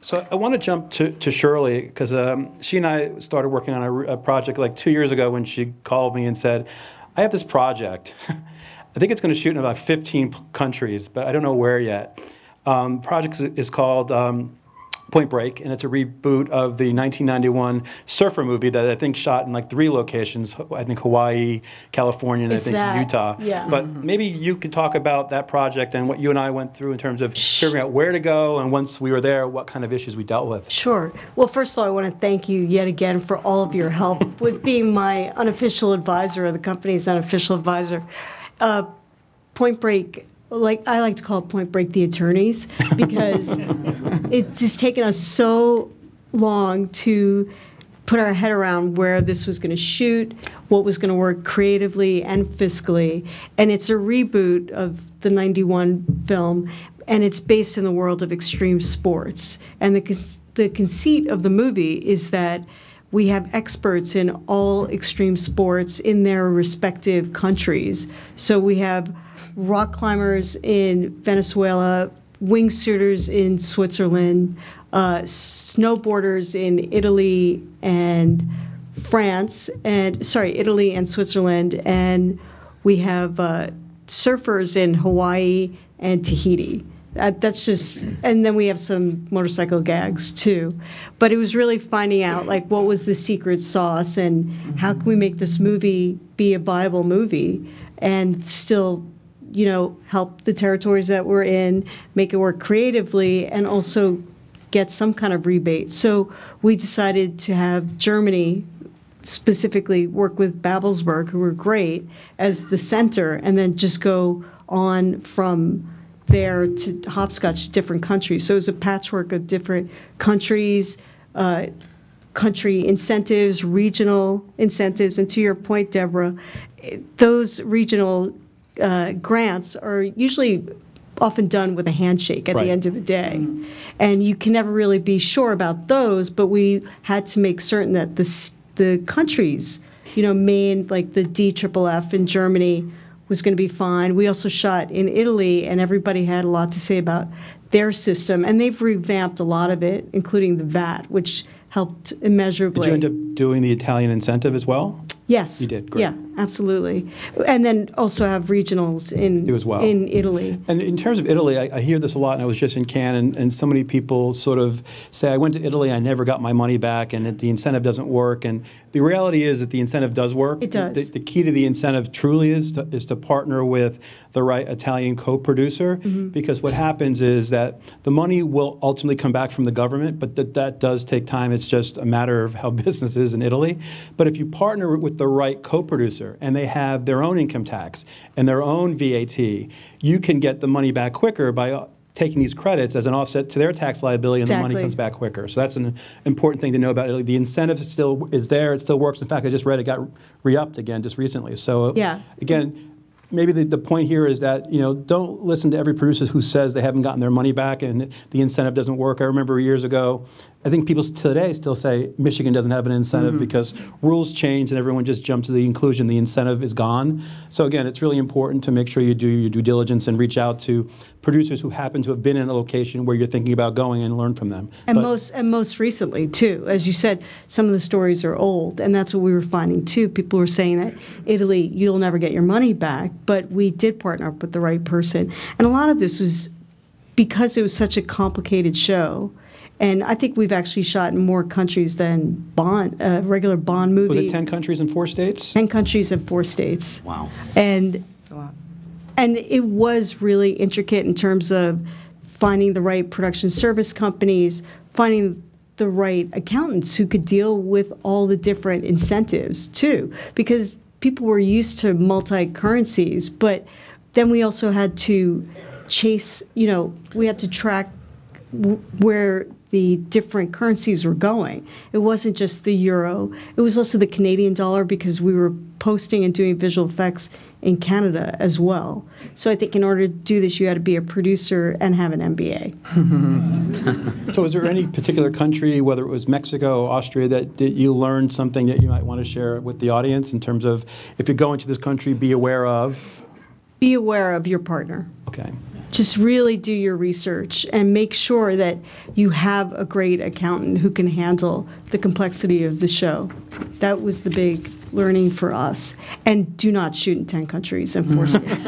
So I want to jump to, to Shirley because um, she and I started working on a, a, project like two years ago when she called me and said, I have this project. I think it's going to shoot in about 15 countries, but I don't know where yet. Um, project is called um, Point Break, and it's a reboot of the 1991 surfer movie that I think shot in like three locations. I think Hawaii, California, and if I think that, Utah. Yeah. But mm-hmm. maybe you could talk about that project and what you and I went through in terms of figuring out where to go, and once we were there, what kind of issues we dealt with. Sure. Well, first of all, I want to thank you yet again for all of your help with being my unofficial advisor or the company's unofficial advisor. Uh, Point Break like I like to call it Point Break the attorneys because it's just taken us so long to put our head around where this was going to shoot, what was going to work creatively and fiscally, and it's a reboot of the 91 film and it's based in the world of extreme sports. And the the conceit of the movie is that we have experts in all extreme sports in their respective countries. So we have rock climbers in Venezuela, wingsuiters in Switzerland, uh, snowboarders in Italy and France, and sorry, Italy and Switzerland, and we have uh, surfers in Hawaii and Tahiti. Uh, that's just, and then we have some motorcycle gags too. But it was really finding out like what was the secret sauce and how can we make this movie be a viable movie and still you know, help the territories that we're in, make it work creatively, and also get some kind of rebate. So we decided to have Germany specifically work with Babelsberg, who were great, as the center, and then just go on from there to hopscotch different countries. So it was a patchwork of different countries, uh, country incentives, regional incentives, and to your point, Deborah, those regional uh, grants are usually often done with a handshake at right. the end of the day. And you can never really be sure about those, but we had to make certain that the, the countries, you know, main, like the DFFF in Germany, was going to be fine. We also shot in Italy, and everybody had a lot to say about their system. And they've revamped a lot of it, including the VAT, which helped immeasurably. Did you end up doing the Italian incentive as well? Yes. You did, great. Yeah, absolutely. And then also have regionals in as well. in Italy. And in terms of Italy, I, I, hear this a lot, and I was just in Cannes, and, and, so many people sort of say, I went to Italy, I never got my money back, and the incentive doesn't work. And the reality is that the incentive does work. It does. The, the key to the incentive truly is to, is to partner with the right Italian co-producer, mm-hmm. because what happens is that the money will ultimately come back from the government, but that, that does take time. It's just a matter of how business is in Italy. But if you partner with the right co-producer and they have their own income tax and their own VAT, you can get the money back quicker by uh, taking these credits as an offset to their tax liability and exactly. the money comes back quicker. So that's an important thing to know about Italy. The incentive still is there, it still works. In fact, I just read it got re-upped again just recently. So yeah. again, maybe the, the point here is that you know don't listen to every producer who says they haven't gotten their money back and the incentive doesn't work. I remember years ago, I think people today still say Michigan doesn't have an incentive mm-hmm. because rules change and everyone just jumped to the inclusion. The incentive is gone. So again, it's really important to make sure you do your due diligence and reach out to producers who happen to have been in a location where you're thinking about going and learn from them. And but, most and most recently too, as you said, some of the stories are old, and that's what we were finding too. People were saying that Italy, you'll never get your money back, but we did partner up with the right person, and a lot of this was because it was such a complicated show and I think we've actually shot in more countries than Bond, a uh, regular Bond movie. Was it 10 countries and four states? 10 countries and four states. Wow. And, and it was really intricate in terms of finding the right production service companies, finding the right accountants who could deal with all the different incentives too. Because people were used to multi currencies, but then we also had to chase, you know, we had to track where the different currencies were going. It wasn't just the euro, it was also the Canadian dollar because we were posting and doing visual effects in Canada as well. So I think in order to do this, you had to be a producer and have an MBA. so, was there any particular country, whether it was Mexico, or Austria, that, that you learned something that you might want to share with the audience in terms of if you're going to this country, be aware of? Be aware of your partner. Okay. Just really do your research and make sure that you have a great accountant who can handle the complexity of the show. That was the big learning for us. And do not shoot in 10 countries and four states.